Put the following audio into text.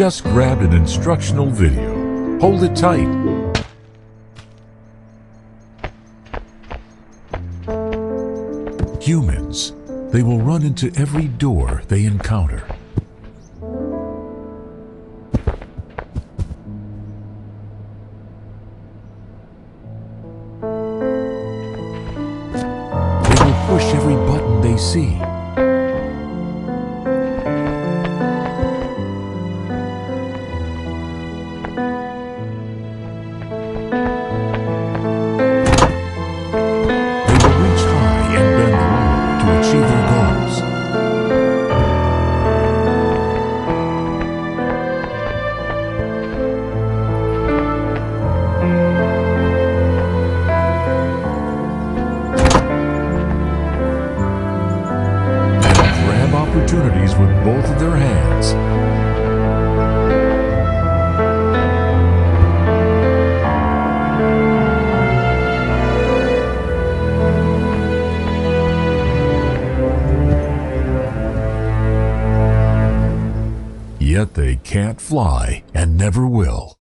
just grabbed an instructional video. Hold it tight. Humans. They will run into every door they encounter. Can't fly and never will.